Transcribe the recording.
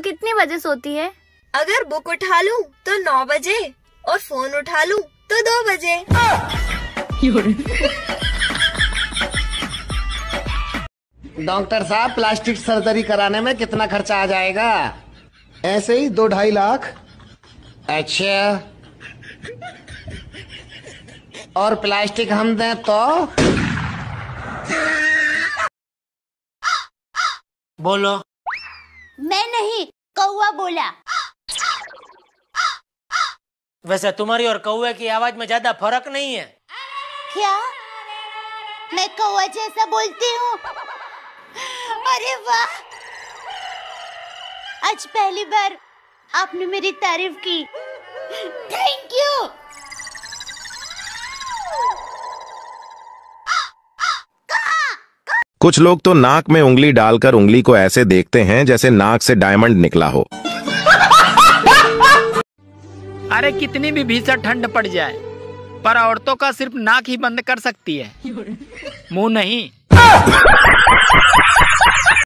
तू कितने बजे सोती है? अगर बुक उठा लूँ तो नौ बजे और फ़ोन उठा लूँ तो दो बजे। डॉक्टर साहब प्लास्टिक सर्जरी कराने में कितना खर्चा आ जाएगा? ऐसे ही दो ढाई लाख। अच्छा। और प्लास्टिक हम दें तो? बोलो। मैं नहीं कौआ बोला। वैसे तुम्हारी और कौए की आवाज़ में ज़्यादा फ़र्क नहीं है। क्या? मैं कौआ जैसा बोलती हूँ? अरे वाह! आज पहली बार आपने मेरी तारीफ़ की। थैंक यू कुछ लोग तो नाक में उंगली डालकर उंगली को ऐसे देखते हैं जैसे नाक से डायमंड निकला हो। अरे कितनी भी भीषण ठंड पड़ जाए, पर औरतों का सिर्फ़ नाक ही बंद कर सकती है। मुँह नहीं।